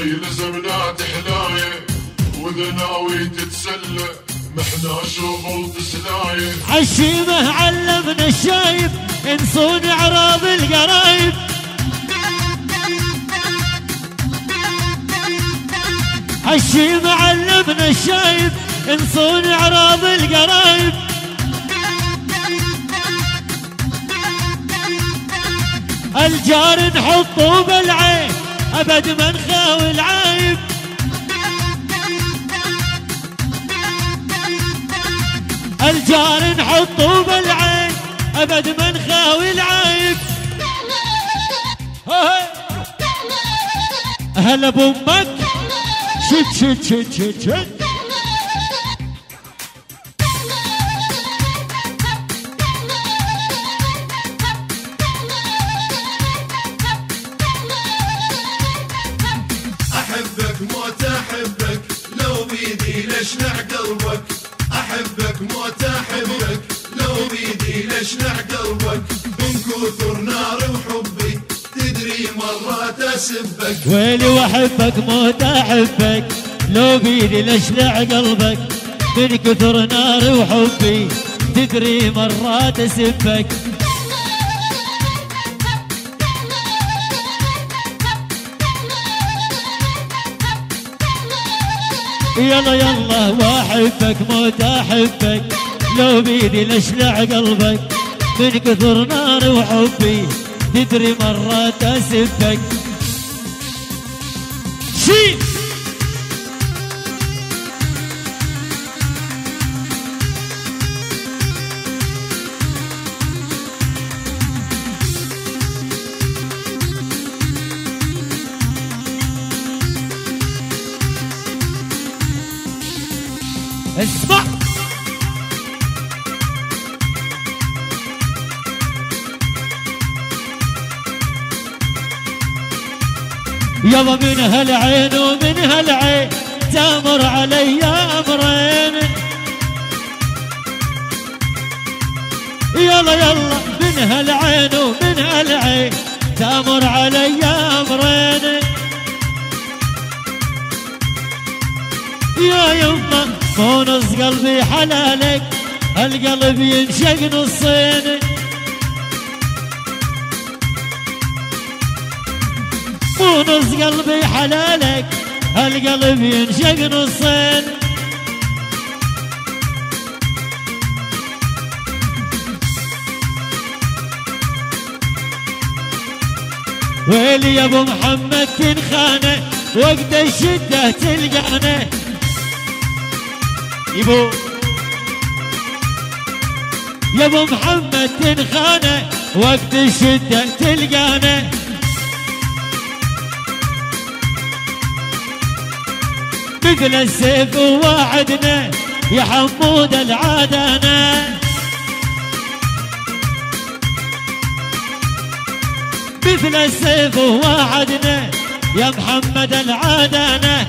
يلزمنا تحلايه وإذا ناوي تتسلى محنا شغل تسلايه عالشيمة علمنا الشايب انصون إعراض القرايب. عالشيمة علمنا الشايب انصون إعراض القرايب. الجار نحطه بالعين. ابد ما نخاوي العايب. الجار نحطه بالعين أبد ما نخاوي العايب. هاي. هلا بامك شت شت شت شت شت. لشنع قلبك أحبك موت أحبك. لو بيدي لشنع قلبك من كثر نار وحبي تدري مرات أسبك. ويلي واحبك موت أحبك. لو بيدي لاشلع قلبك من كثر نار وحبي تدري مرات أسبك. يلا يلا واحبك موت أحبك. لو بيدي لاشلع قلبك من كثر نار وحبي تدري مرات أسبك. شيل! اسمع. من هالعين ومن هالعين تامر علي أمرين. يلا يلا من هالعين ومن هالعين تامر علي أمرين. يما مو نص قلبي حلالك القلب ينشق نصين مو نص قلبي حلالك القلب ينشق نصين ويلي يا أبو محمد تنخانه وقت الشدة تلقانه يبو. يا أبو محمد تنخانه وقت الشدة تلقانه. مثل السيف ووعدنا يا حمود العادنا مثل السيف ووعدنا يا محمد العادنا